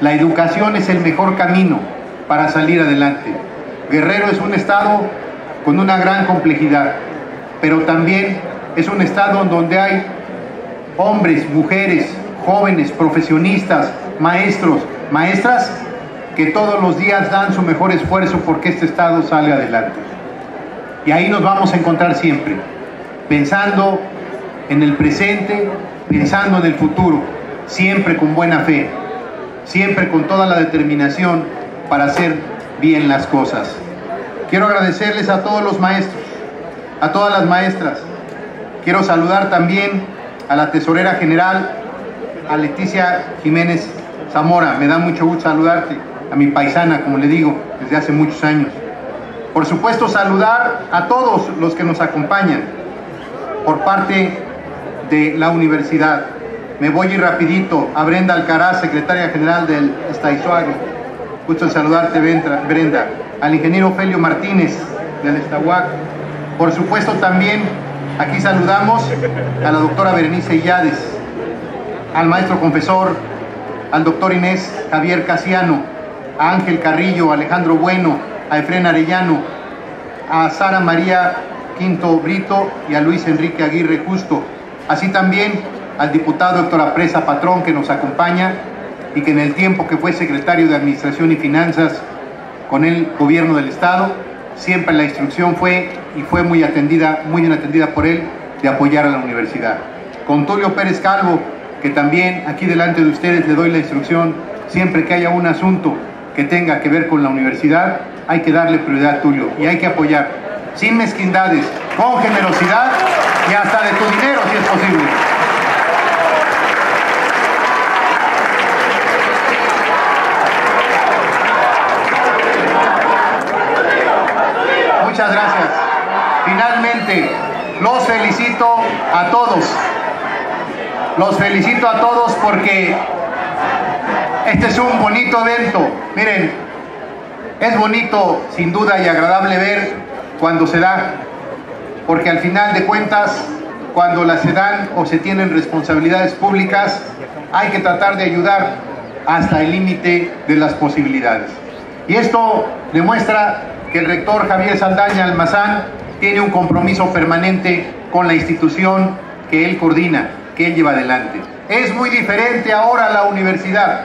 La educación es el mejor camino para salir adelante. Guerrero es un estado con una gran complejidad, pero también es un estado donde hay hombres, mujeres, jóvenes, profesionistas, maestros, maestras, que todos los días dan su mejor esfuerzo porque este estado salga adelante. Y ahí nos vamos a encontrar siempre, pensando en el presente, pensando en el futuro, siempre con buena fe, siempre con toda la determinación para hacer bien las cosas. Quiero agradecerles a todos los maestros, a todas las maestras. Quiero saludar también a la tesorera general, a Leticia Jiménez Zamora. Me da mucho gusto saludarte, a mi paisana, como le digo, desde hace muchos años. Por supuesto, saludar a todos los que nos acompañan por parte de la universidad. Me voy ir rapidito a Brenda Alcaraz, secretaria general del Estaizuago. Gusto en saludarte, Brenda. Al ingeniero Ofelio Martínez del Estahuac. Por supuesto, también aquí saludamos a la doctora Berenice Illades, al maestro confesor, al doctor Inés Javier Casiano, a Ángel Carrillo, a Alejandro Bueno, a Efren Arellano, a Sara María Quinto Brito y a Luis Enrique Aguirre Justo. Así también al diputado Héctor Apresa Patrón que nos acompaña y que en el tiempo que fue secretario de Administración y Finanzas con el gobierno del Estado, siempre la instrucción fue y fue muy atendida, muy bien atendida por él, de apoyar a la universidad. Con Tulio Pérez Calvo, que también aquí delante de ustedes le doy la instrucción, siempre que haya un asunto que tenga que ver con la universidad, hay que darle prioridad a Tulio y hay que apoyar, sin mezquindades, con generosidad y hasta de tu dinero si es posible. Muchas gracias. Finalmente, los felicito a todos. Los felicito a todos porque este es un bonito evento. Miren, es bonito sin duda y agradable ver cuando se da, porque al final de cuentas, cuando las se dan o se tienen responsabilidades públicas, hay que tratar de ayudar hasta el límite de las posibilidades. Y esto demuestra que el rector Javier Saldaña Almazán tiene un compromiso permanente con la institución que él coordina, que él lleva adelante. Es muy diferente ahora la universidad.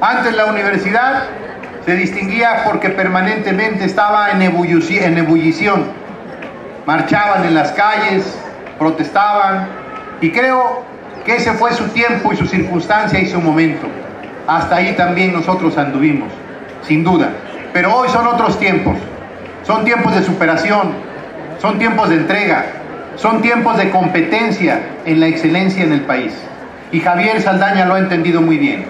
Antes la universidad se distinguía porque permanentemente estaba en ebullición. Marchaban en las calles, protestaban y creo que ese fue su tiempo y su circunstancia y su momento. Hasta ahí también nosotros anduvimos, sin duda. Pero hoy son otros tiempos. Son tiempos de superación, son tiempos de entrega, son tiempos de competencia en la excelencia en el país. Y Javier Saldaña lo ha entendido muy bien.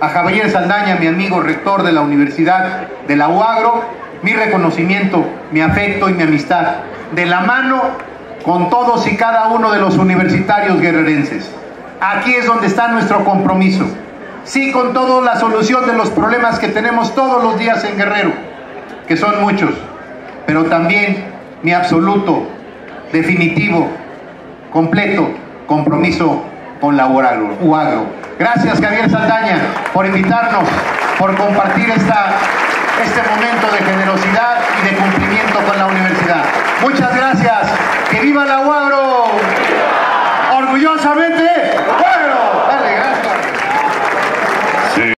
A Javier Saldaña, mi amigo rector de la Universidad de la UAGRO, mi reconocimiento, mi afecto y mi amistad, de la mano con todos y cada uno de los universitarios guerrerenses. Aquí es donde está nuestro compromiso sí con toda la solución de los problemas que tenemos todos los días en Guerrero, que son muchos, pero también mi absoluto, definitivo, completo compromiso con la UAGRO. Gracias Javier Saldaña por invitarnos, por compartir esta, este momento de generosidad y de cumplimiento con la universidad. Muchas gracias, que viva la UAGRO.